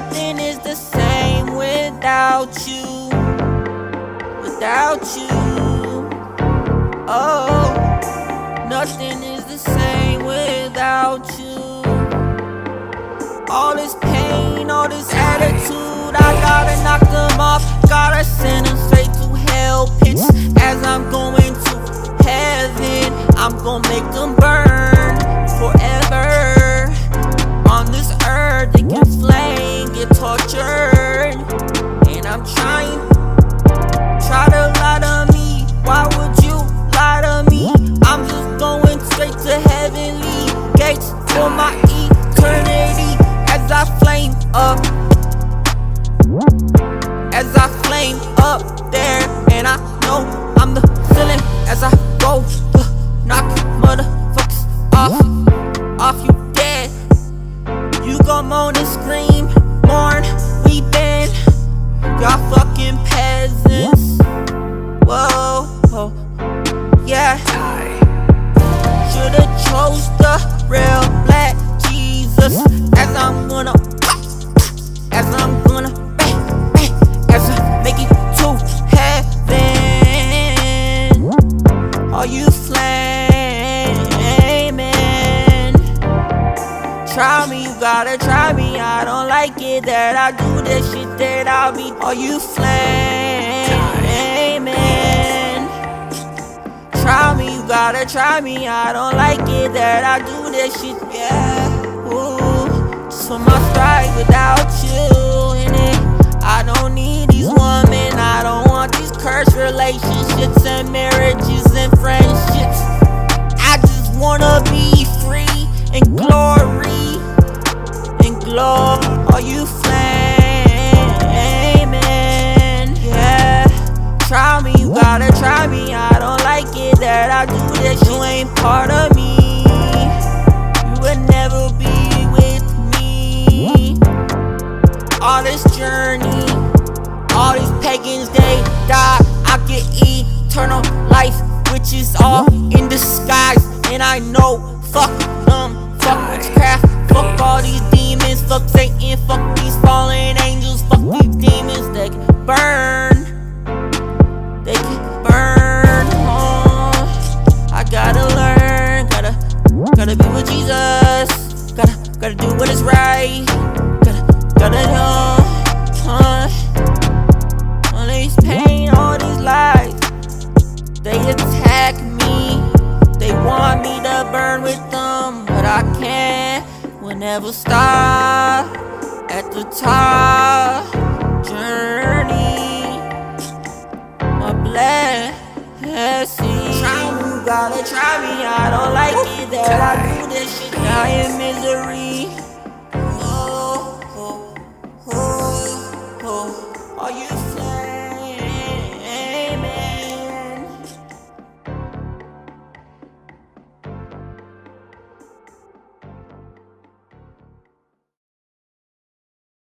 Nothing is the same without you. Without you. Oh, nothing is the same without you. All this pain, all this attitude, I gotta knock them off. Gotta send them straight to hell pits. As I'm going to heaven, I'm gonna make them burn forever. On this earth, they get flamed, get tortured. Yeah. Should've chose the real black Jesus as I'm gonna, as I'm gonna, as I make it to heaven. Are you flaming? Try me, you gotta try me. I don't like it that I do this shit that I'll be. Are you flaming? Gotta try me. I don't like it that I do this shit, yeah. Ooh, just for my strike without you in it. I don't need these women. I don't want these cursed relationships and marriages and friendships. I just wanna be free and glory that I do that You ain't part of me. You would never be with me. All this journey, all these pagans, they die. I get eternal life, which is all in disguise. And I know, fuck them, gotta be with Jesus. Gotta, gotta do what is right. Gotta, gotta know. Uh, all these pain, all these lies. They attack me. They want me to burn with them, but I can't. Will never stop at the top. Journey my blessing. Try you gotta try me. I don't like